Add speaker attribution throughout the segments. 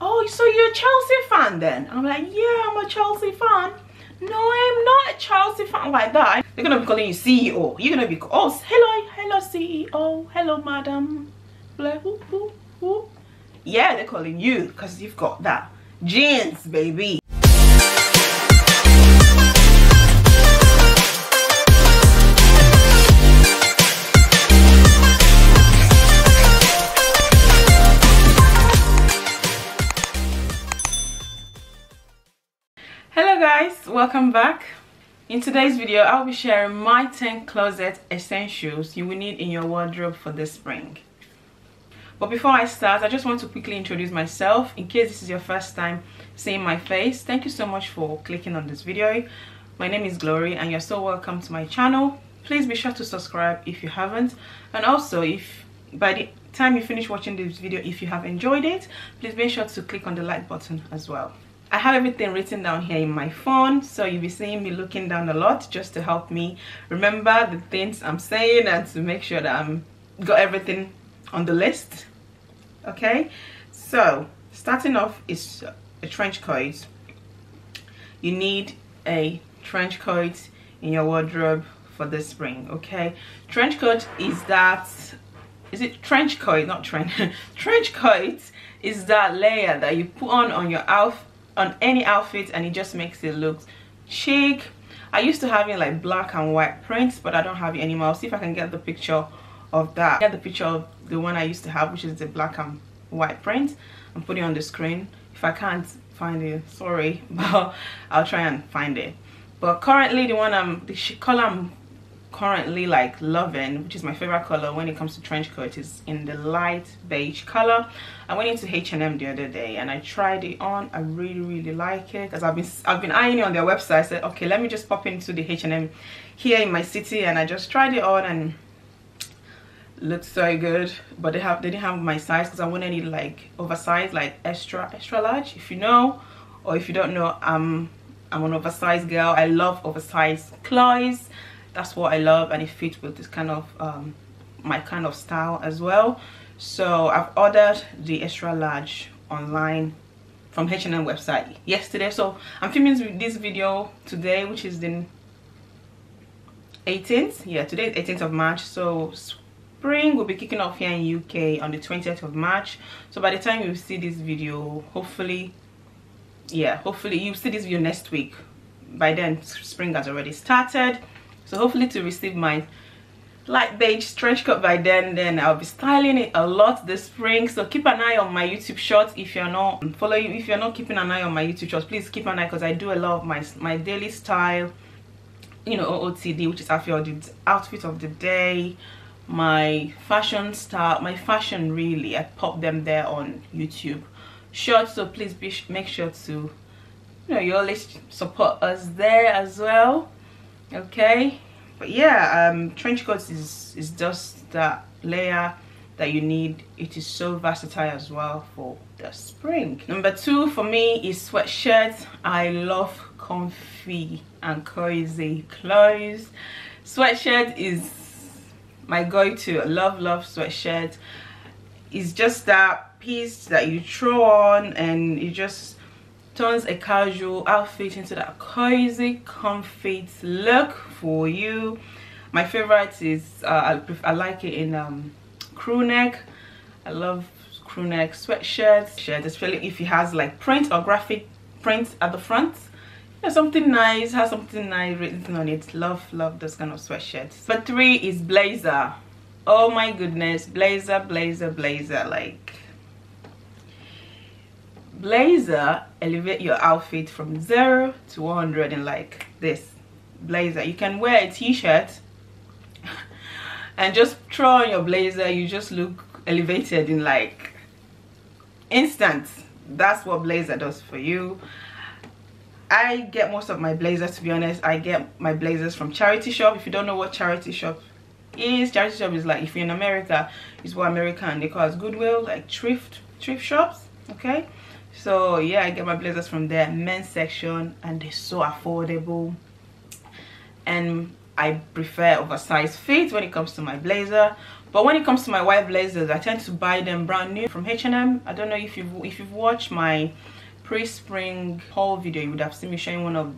Speaker 1: oh, so you're a Chelsea fan then? I'm like, yeah, I'm a Chelsea fan. No, I'm not a Chelsea fan like that. They're gonna be calling you CEO. You're gonna be, oh, hello, hello CEO, hello madam. Like, whoop, whoop, whoop. Yeah, they're calling you because you've got that jeans, baby. Welcome back. In today's video i'll be sharing my 10 closet essentials you will need in your wardrobe for this spring. But before i start i just want to quickly introduce myself in case this is your first time seeing my face. Thank you so much for clicking on this video. My name is glory and you're so welcome to my channel. Please be sure to subscribe if you haven't. And also if by the time you finish watching this video if you have enjoyed it please make sure to click on the like button as well I have everything written down here in my phone so you'll be seeing me looking down a lot just to help me remember the things I'm saying and to make sure that I'm got everything on the list okay? So starting off is a trench coat. You need a trench coat in your wardrobe for the spring okay? Trench coat is that is it trench coat not trench trench coat is that layer that you put on on your outfit on any outfit and it just makes it look chic. I used to having like black and white prints but i don't have it anymore. I'll see if i can get the picture of that. Get the picture of the one i used to have which is the black and white print i'm putting on the screen. If i can't find it sorry but i'll try and find it. But currently the one i'm the color i'm currently like loving which is my favorite color when it comes to trench coat is in the light beige color. I went into h&m the other day and i tried it on. I really really like it because i've been i've been eyeing it on their website. I said okay let me just pop into the h&m here in my city. And i just tried it on and looked so good but they have they didn't have my size because i wanted it like oversized like extra extra large if you know. Or if you don't know i'm i'm an oversized girl. I love oversized clothes that's what I love and it fits with this kind of um, my kind of style as well. So I've ordered the extra large online from H&M website yesterday. So I'm filming this video today which is the 18th yeah today is 18th of March. So spring will be kicking off here in UK on the 20th of March. So by the time you see this video hopefully yeah hopefully you see this video next week. By then spring has already started so hopefully to receive my light beige trench coat by then then i'll be styling it a lot this spring. So keep an eye on my youtube shorts if you're not um, following if you're not keeping an eye on my youtube shorts please keep an eye because i do a lot of my my daily style you know ootd which is the outfit of the day my fashion style my fashion really i pop them there on youtube shorts. So please be make sure to you know you always support us there as well okay? But yeah um trench coats is is just that layer that you need. It is so versatile as well for the spring. Number two for me is sweatshirt. I love comfy and cozy clothes. Sweatshirt is my go-to. Love love sweatshirt. It's just that piece that you throw on and you just turns a casual outfit into that cozy comfy look for you. My favorite is uh, I, I, like it in um, crew neck. I love crew neck sweatshirts. Shirt especially if it has like print or graphic print at the front. Yeah, something nice has something nice written on it. Love love those kind of sweatshirts. But three is blazer. Oh my goodness blazer blazer blazer like blazer elevate your outfit from 0 to 100 in like this. Blazer. You can wear a t-shirt and just throw on your blazer. You just look elevated in like instant. That's what blazer does for you. I get most of my blazers to be honest. I get my blazers from charity shop. If you don't know what charity shop is charity shop is like if you're in America it's what American they call it Goodwill like thrift thrift shops okay so yeah i get my blazers from there men's section and they're so affordable and I prefer oversized fit when it comes to my blazer but when it comes to my white blazers I tend to buy them brand new from H&M I don't know if you've if you've watched my pre-spring haul video you would have seen me showing one of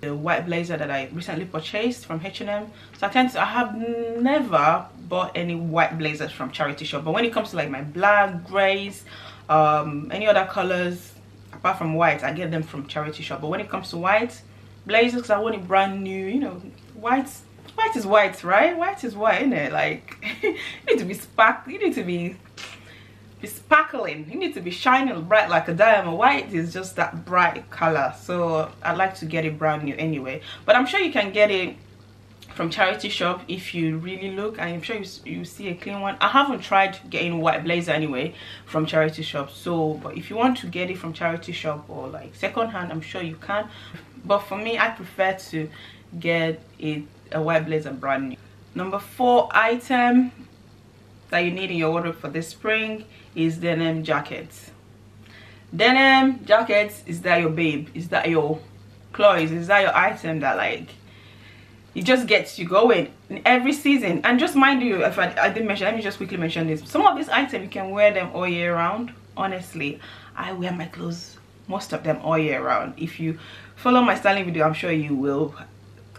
Speaker 1: the white blazer that I recently purchased from H&M. So I tend to, I have never bought any white blazers from charity shop. But when it comes to like my black, grays, um, any other colors, apart from white, I get them from charity shop. But when it comes to white blazers, because I want it brand new, you know, white, white is white, right? White is white, isn't it? Like, you need to be spark, you need to be be sparkling you need to be shining bright like a diamond white is just that bright color so i'd like to get it brand new anyway but i'm sure you can get it from charity shop if you really look i'm sure you, you see a clean one. I haven't tried getting white blazer anyway from charity shop so but if you want to get it from charity shop or like second hand i'm sure you can. But for me i prefer to get it a white blazer brand new. Number four item that you need in your wardrobe for this spring is denim jackets. Denim jackets is that your babe is that your clothes is that your item that like it just gets you going in every season and just mind you if I, I didn't mention let me just quickly mention this some of these items you can wear them all year round honestly I wear my clothes most of them all year round if you follow my styling video I'm sure you will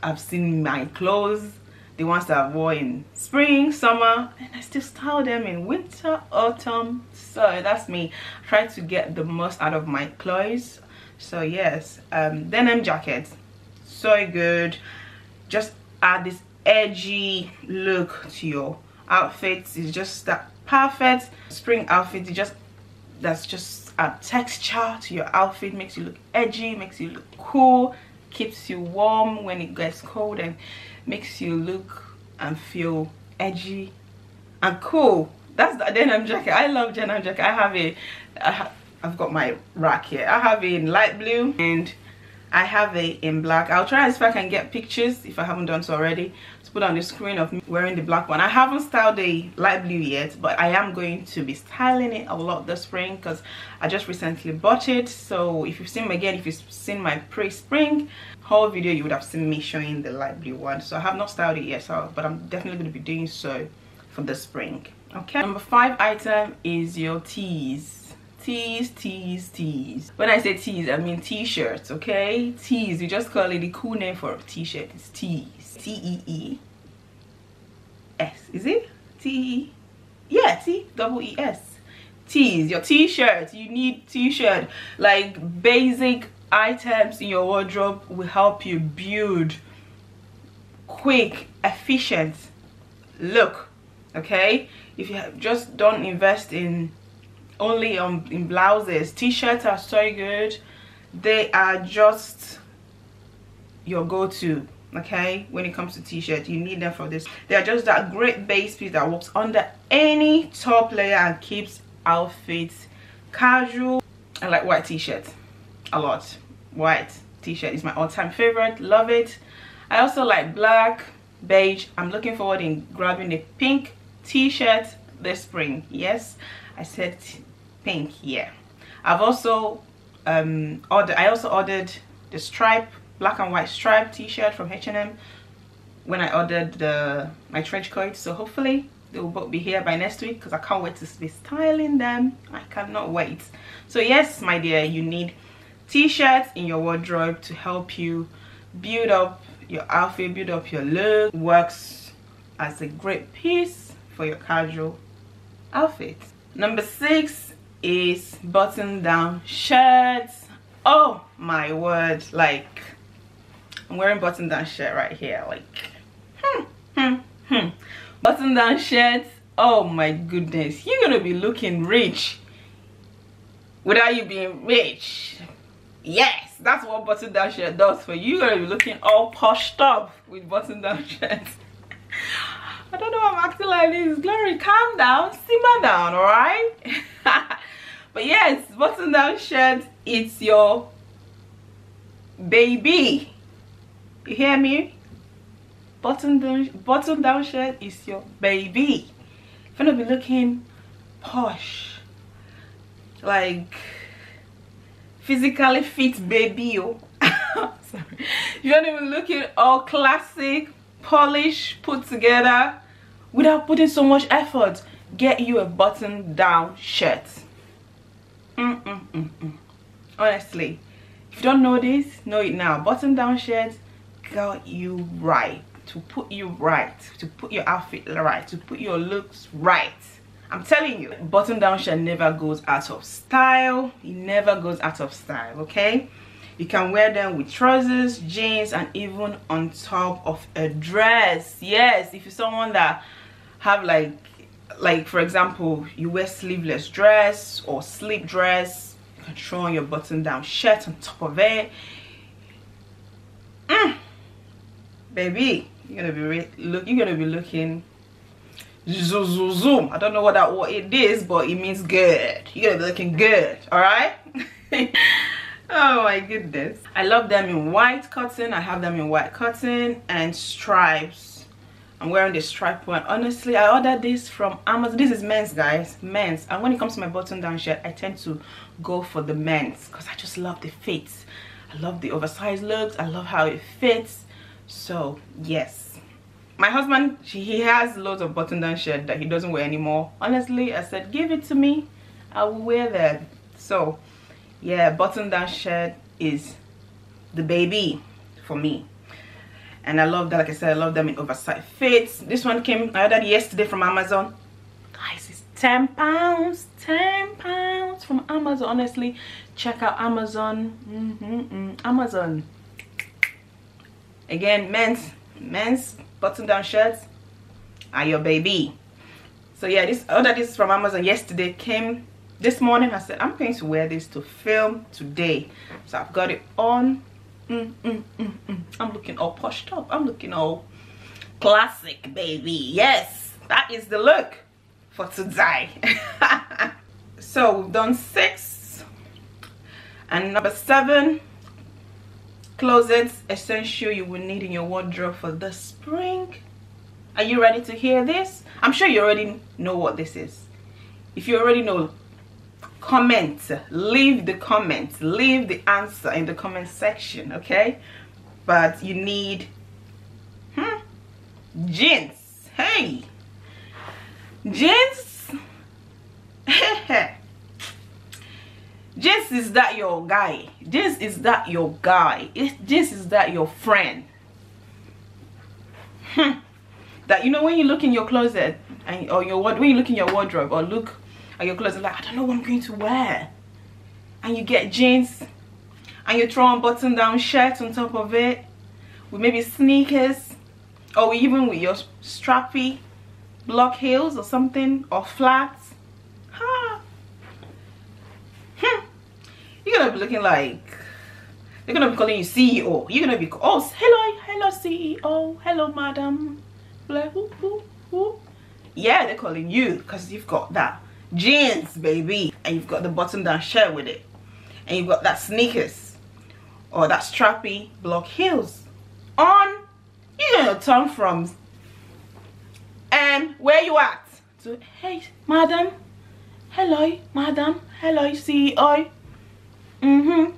Speaker 1: I've seen my clothes the ones that I wore in spring, summer, and I still style them in winter, autumn. So that's me. Try to get the most out of my clothes. So yes, um, denim jackets, so good. Just add this edgy look to your outfits. It's just that perfect spring outfit. It just that's just a texture to your outfit. Makes you look edgy, makes you look cool, keeps you warm when it gets cold, and makes you look and feel edgy and cool that's the denim jacket i love denim jacket i have a I ha i've got my rack here i have a in light blue and i have a in black. I'll try as if i can get pictures if i haven't done so already to put on the screen of me wearing the black one. I haven't styled the light blue yet but i am going to be styling it a lot this spring because i just recently bought it. So if you've seen me again if you've seen my pre-spring haul video you would have seen me showing the light blue one. So i have not styled it yet so but i'm definitely going to be doing so for the spring. Okay? Number five item is your tees tees tees tees. When i say tees i mean t-shirts okay? Tees we just call it the cool name for a t-shirt. It's tees. T-e-e s. Is it? T yeah t double e s. Tees your t-shirt. You need t-shirt. Like basic items in your wardrobe will help you build quick efficient look okay? If you just don't invest in only on in blouses. T-shirts are so good. They are just your go-to okay? When it comes to t-shirt you need them for this. They are just that great base piece that works under any top layer and keeps outfits casual. I like white t-shirts a lot. White t-shirt is my all-time favorite. Love it. I also like black beige. I'm looking forward in grabbing a pink t-shirt this spring. Yes i said pink yeah i've also um ordered i also ordered the stripe black and white stripe t-shirt from h&m when i ordered the my trench coat. So hopefully they will both be here by next week because i can't wait to be styling them. I cannot wait. So yes my dear you need t-shirts in your wardrobe to help you build up your outfit build up your look. Works as a great piece for your casual outfit. Number six is button down shirts. Oh my word like i'm wearing button down shirt right here like hmm hmm hmm. Button down shirts oh my goodness you're gonna be looking rich. Without you being rich yes that's what button down shirt does for you. You're gonna be looking all pushed up with button down shirts i don't know i'm acting like this. Glory. Calm down. Simmer down all right? But yes button down shirt it's your baby. You hear me? Button down button down shirt is your baby. You're gonna be looking posh like physically fit baby oh sorry. You're not even looking all classic polished put together without putting so much effort get you a button down shirt. Mm -mm -mm honestly if you don't know this know it now. Button down shirt got you right. To put you right. To put your outfit right. To put your looks right. I'm telling you button down shirt never goes out of style. It never goes out of style okay? You can wear them with trousers jeans and even on top of a dress. Yes if you're someone that have like like for example you wear sleeveless dress or sleep dress you can throw your button down shirt on top of it. Mm. baby you're gonna be look you're gonna be looking zoom zoom zoom. I don't know what that what it is but it means good. You're gonna be looking good all right? Oh my goodness. I love them in white cotton. I have them in white cotton and stripes I'm wearing the stripe one. Honestly, I ordered this from Amazon. This is men's, guys. Men's. And when it comes to my button-down shirt, I tend to go for the men's because I just love the fits. I love the oversized looks. I love how it fits. So, yes. My husband, he has loads of button-down shirt that he doesn't wear anymore. Honestly, I said, give it to me. I will wear that. So, yeah, button-down shirt is the baby for me and I love that like I said I love them in oversized fits. This one came I ordered yesterday from Amazon. Guys it's 10 pounds 10 pounds from Amazon honestly. Check out Amazon. Mm -hmm -mm. Amazon. Again men's men's button down shirts are your baby. So yeah this order this from Amazon yesterday came. This morning I said I'm going to wear this to film today. So I've got it on Mm, mm, mm, mm, I'm looking all pushed up. I'm looking all classic, baby. Yes, that is the look for today. so we've done six. And number seven, closets essential you will need in your wardrobe for the spring. Are you ready to hear this? I'm sure you already know what this is. If you already know, comment. Leave the comment. Leave the answer in the comment section okay? But you need hmm, jeans. Hey jeans? Jeans is that your guy. Jeans is that your guy. Jeans is that your friend. Hmm. that you know when you look in your closet and or your when you look in your wardrobe or look and your clothes are like, I don't know what I'm going to wear. And you get jeans and you throw on button down shirt on top of it with maybe sneakers or even with your strappy block heels or something or flats. Huh. Hmm. You're gonna be looking like they're gonna be calling you CEO. You're gonna be oh hello hello CEO hello madam. Yeah, they're calling you because you've got that jeans baby. And you've got the button down shirt with it. And you've got that sneakers. Or that strappy block heels. On you're gonna turn from. And where you at? So hey madam. Hello madam. Hello ceo mm-hmm.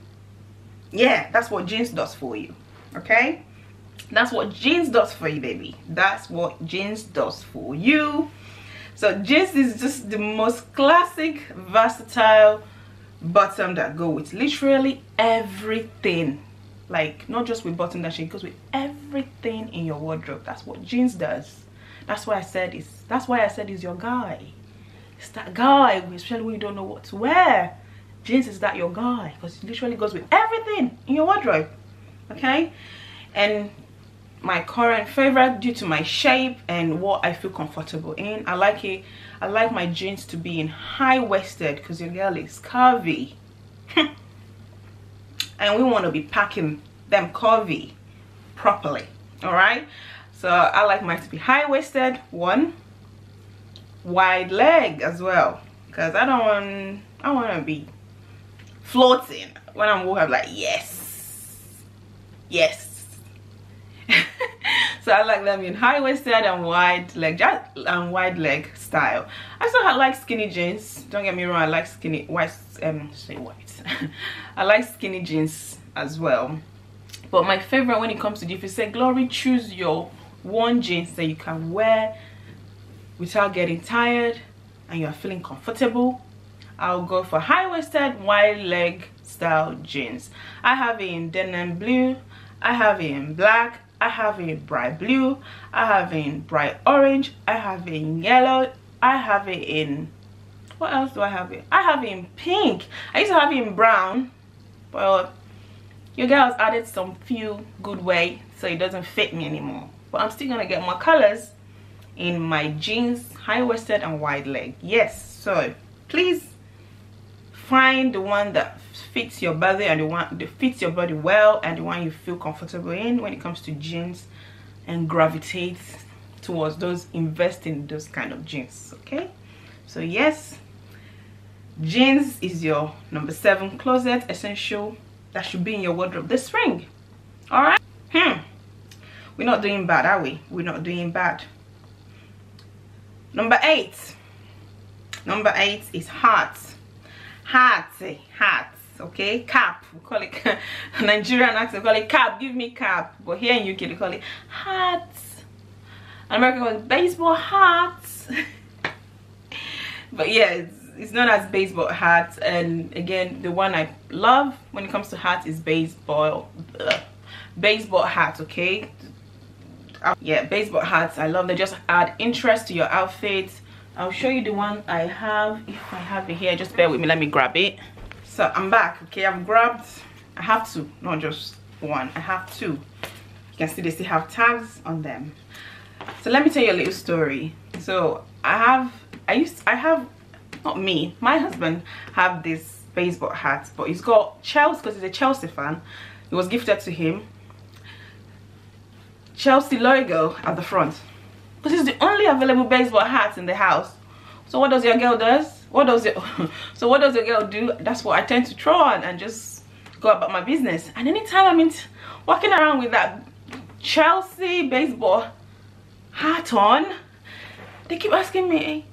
Speaker 1: Yeah that's what jeans does for you okay? That's what jeans does for you baby. That's what jeans does for you so jeans is just the most classic versatile bottom that go with literally everything. Like not just with bottom that it goes with everything in your wardrobe. That's what jeans does. That's why i said it's that's why i said he's your guy. It's that guy especially when you don't know what to wear. Jeans is that your guy because it literally goes with everything in your wardrobe okay? And my current favorite due to my shape and what I feel comfortable in. I like it. I like my jeans to be in high-waisted because your girl is curvy. and we want to be packing them curvy properly. Alright? So I like mine to be high-waisted, one. Wide leg as well. Because I don't want I want to be floating when I'm walking. I'm like, yes. Yes so I like them in high-waisted and wide leg and wide leg style. I still like skinny jeans. Don't get me wrong, I like skinny white um say white. I like skinny jeans as well. But my favorite when it comes to if you say glory, choose your worn jeans that you can wear without getting tired and you're feeling comfortable I'll go for high-waisted wide leg style jeans I have it in denim blue I have it in black I have in bright blue I have in bright orange I have in yellow I have it in what else do I have it I have it in pink. I used to have it in brown but your girls added some few good way so it doesn't fit me anymore. But I'm still gonna get more colors in my jeans high-waisted and wide leg. Yes so please find the one that fits your body and the one that fits your body well and the one you feel comfortable in when it comes to jeans and gravitate towards those invest in those kind of jeans okay? So yes jeans is your number seven closet essential that should be in your wardrobe this spring all right? Hmm we're not doing bad are we? We're not doing bad. Number eight number eight is hats hats hats okay? Cap. We call it nigerian accent. We call it cap. Give me cap. But here in uk they call it hats. America calls baseball hats. But yeah it's, it's known as baseball hats. And again the one i love when it comes to hats is baseball ugh, baseball hat okay? Uh, yeah baseball hats. I love they just add interest to your outfit i'll show you the one i have. If i have it here just bear with me. Let me grab it so i'm back okay i've grabbed i have two not just one i have two you can see they still have tags on them so let me tell you a little story so i have i used i have not me my husband have this baseball hat but he's got chelsea because he's a chelsea fan it was gifted to him Chelsea logo at the front. This is the only available baseball hat in the house. So what does your girl does? What does it? so what does your girl do? That's what I tend to throw on and just go about my business. And anytime I'm in walking around with that Chelsea baseball hat on, they keep asking me,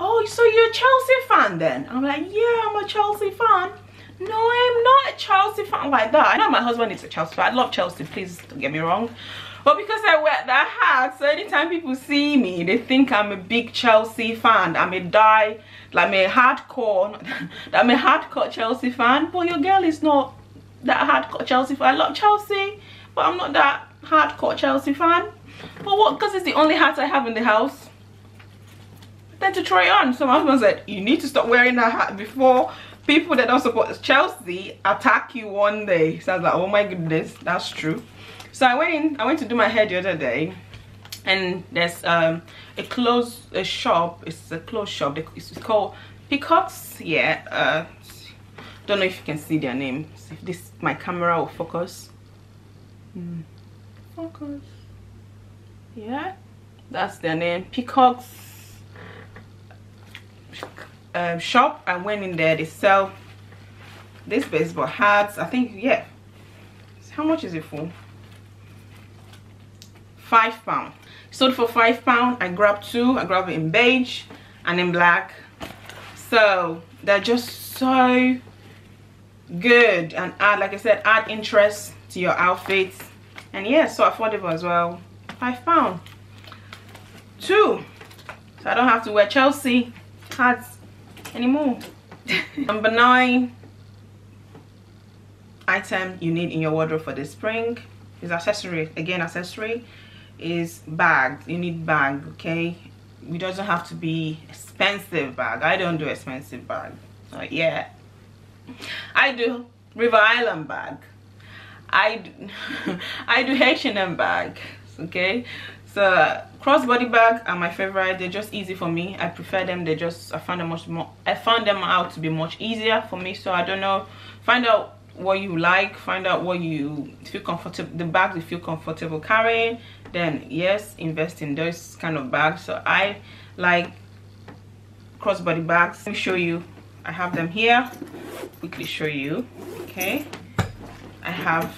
Speaker 1: oh, so you're a Chelsea fan then? I'm like, yeah, I'm a Chelsea fan. No, I'm not a Chelsea fan like that. I know my husband is a Chelsea fan. I love Chelsea, please don't get me wrong but because I wear that hat so anytime people see me they think I'm a big Chelsea fan I'm a die like a hardcore I'm a hardcore Chelsea fan. But your girl is not that hardcore Chelsea fan. I love Chelsea but I'm not that hardcore Chelsea fan. But what because it's the only hat I have in the house. Then to try on. So my husband said you need to stop wearing that hat before people that don't support Chelsea attack you one day. So I was like oh my goodness that's true. So i went in i went to do my hair the other day and there's um, a clothes a shop. It's a clothes shop. It's called peacocks. Yeah uh, don't know if you can see their name. If this my camera will focus. Mm. focus. Yeah that's their name. Peacocks uh, shop. I went in there they sell this baseball hats. I think yeah. How much is it for? Five pound sold for five pound. I grabbed two. I grabbed it in beige and in black. So they're just so good. And add like i said add interest to your outfits. And yeah so affordable as well. Five pound. Two. So i don't have to wear chelsea hats anymore. Number nine item you need in your wardrobe for the spring is accessory. Again accessory is bag. You need bag okay? It doesn't have to be expensive bag. I don't do expensive bag. So yeah. I do river island bag. I do, i do h&m bag okay? So crossbody bag are my favorite. They're just easy for me. I prefer them. They just i found them much more i found them out to be much easier for me. So i don't know. Find out what you like. Find out what you feel comfortable the bags you feel comfortable carrying then yes invest in those kind of bags. So i like crossbody bags. Let me show you. I have them here. Quickly show you. Okay. I have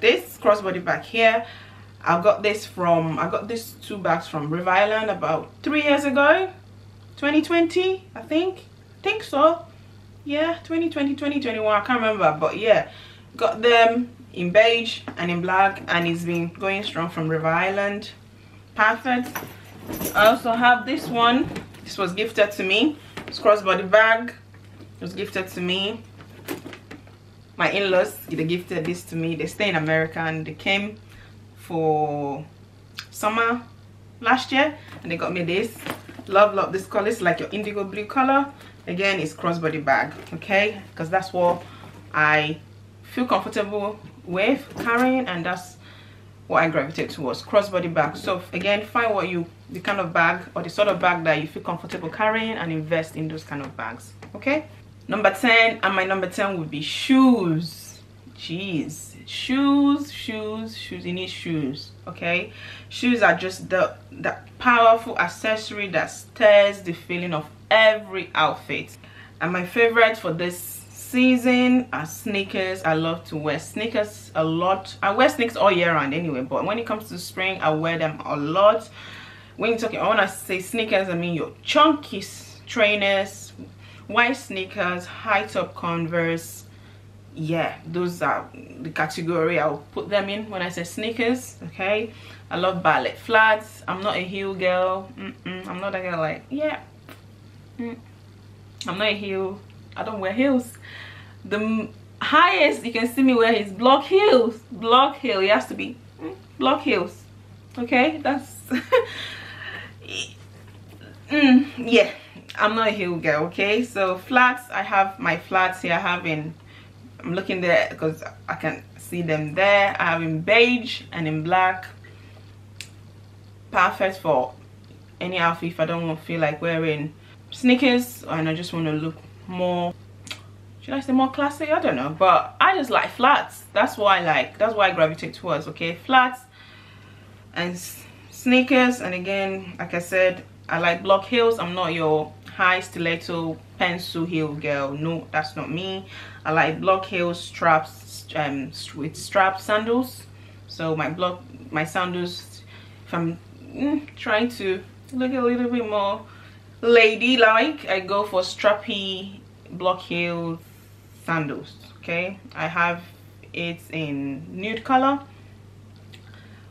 Speaker 1: this crossbody bag here. I got this from i got these two bags from river island about three years ago. 2020 i think. I think so. Yeah 2020 2021 i can't remember but yeah. Got them in beige and in black and it's been going strong from river island. Perfect. I also have this one. This was gifted to me. It's crossbody bag. It was gifted to me. My in-laws they gifted this to me. They stay in america and they came for summer last year and they got me this. Love love this color. It's like your indigo blue color. Again it's crossbody bag okay? Because that's what i feel comfortable with carrying and that's what i gravitate towards crossbody bag so again find what you the kind of bag or the sort of bag that you feel comfortable carrying and invest in those kind of bags okay? Number 10 and my number 10 would be shoes. Jeez. Shoes shoes shoes. You need shoes okay? Shoes are just the the powerful accessory that stirs the feeling of every outfit. And my favorite for this season are sneakers i love to wear sneakers a lot. I wear sneakers all year round anyway but when it comes to spring i wear them a lot. When you're talking i want to say sneakers i mean your chunky trainers white sneakers high top converse. Yeah those are the category i'll put them in when i say sneakers okay? I love ballet flats. I'm not a heel girl. Mm -mm, i'm not a girl like yeah. Mm. i'm not a heel i don't wear heels. The highest you can see me wear is block heels. Block heel it has to be mm, block heels. Okay that's mm, yeah i'm not a heel girl okay? So flats i have my flats here. I have in I'm looking there because I can see them there. I have in beige and in black. Perfect for any outfit if I don't feel like wearing sneakers and I just want to look more should I say more classy? I don't know. But I just like flats. That's what I like. That's why I gravitate towards, okay? Flats and sneakers. And again, like I said, I like block heels. I'm not your high stiletto pencil heel girl no that's not me i like block heels straps um with strap sandals so my block my sandals if i'm mm, trying to look a little bit more lady-like i go for strappy block heel sandals okay? I have it in nude color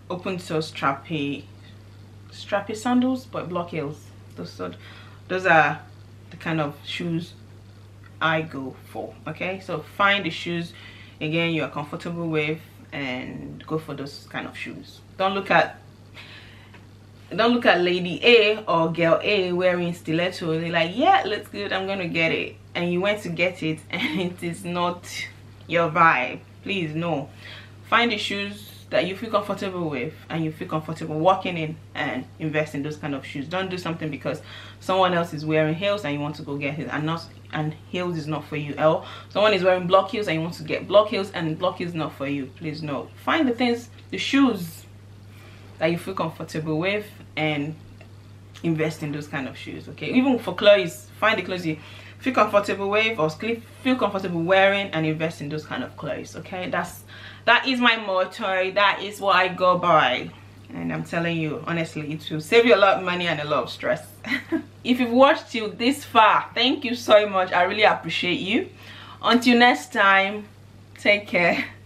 Speaker 1: open toe strappy strappy sandals but block heels. Those sort those are the kind of shoes I go for okay? So find the shoes again you are comfortable with and go for those kind of shoes. Don't look at don't look at lady A or girl A wearing stiletto. They're like yeah looks good. I'm gonna get it. And you went to get it and it is not your vibe. Please no. Find the shoes that you feel comfortable with and you feel comfortable walking in and invest in those kind of shoes. Don't do something because someone else is wearing heels and you want to go get it and not and heels is not for you. L someone is wearing block heels and you want to get block heels and block heels not for you. Please no. Find the things the shoes that you feel comfortable with and invest in those kind of shoes okay? Even for clothes find the clothes you feel comfortable with or feel comfortable wearing and invest in those kind of clothes okay? That's that is my motto that is what i go by. And i'm telling you honestly it will save you a lot of money and a lot of stress. If you've watched till this far thank you so much. I really appreciate you. Until next time take care